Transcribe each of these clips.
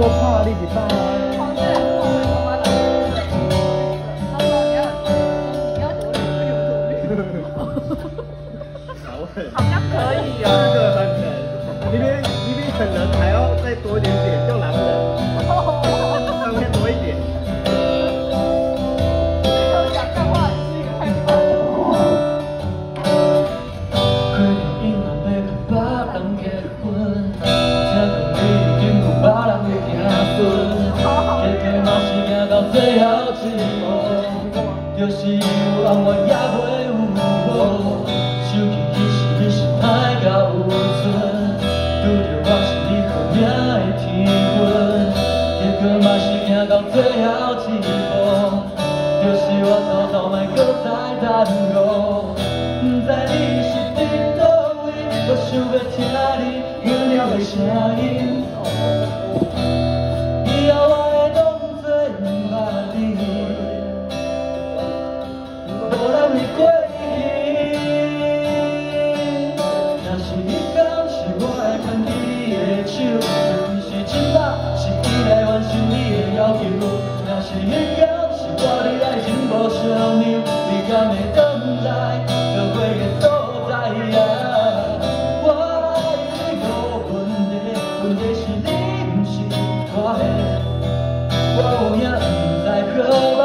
我怕你是怕。好像可以哦。是行到最后一步，就是有红我也袂有无，手机其实你是歹到有存，拄着我是你好命的天份，结果嘛是行到最后一步，就是我偷偷莫搁再等误。不知你是伫倒位，我想要听你温柔的声音。你的手，就是真摆是伊来完成你。的要求。若是你。讲是我的爱情无相让，你。敢会转来？就过个所在啊！我爱你。无问题，问题是你。不是我的。我有影不知可歹，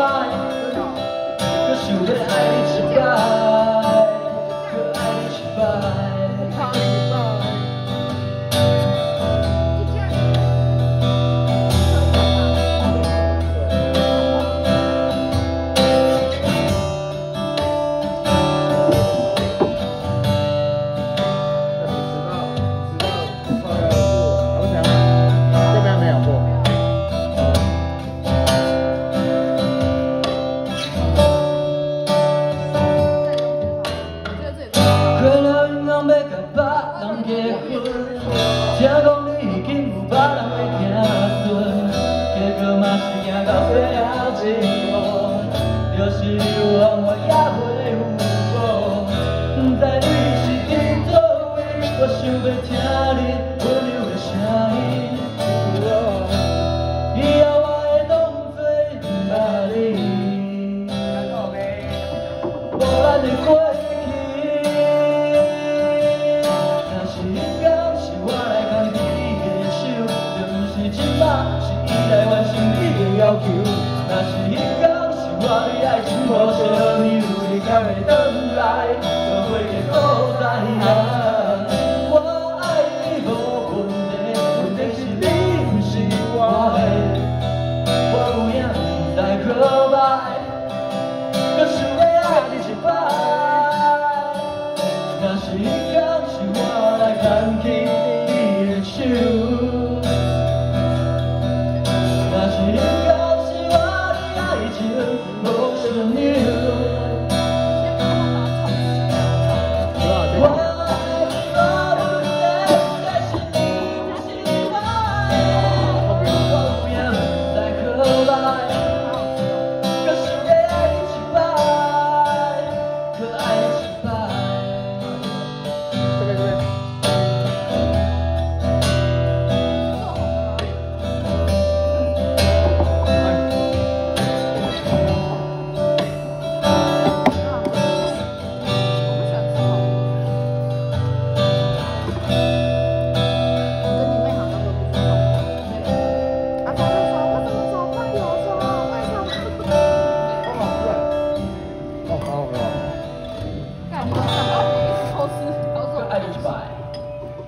可想要爱听讲你已经有别人的子孙，结果嘛是行到最后一步，就是有红我也袂有无，不知你是伫倒位，我想要听你若是迄天是我的爱情无相让，你敢会回来？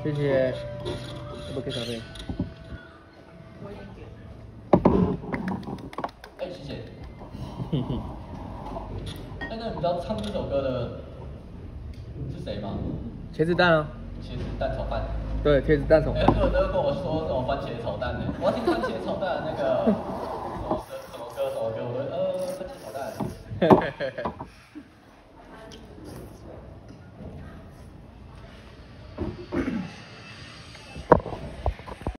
谢谢。要不给小贝？哎，谢谢。哎，那你知道唱这首歌的是谁吗？茄子蛋啊？茄子蛋炒饭。对，茄子蛋炒哎，饭。很多人都跟我说这种番茄炒蛋呢，我要听番茄炒蛋的那个 什么歌什么歌什么歌，我说呃番茄炒蛋。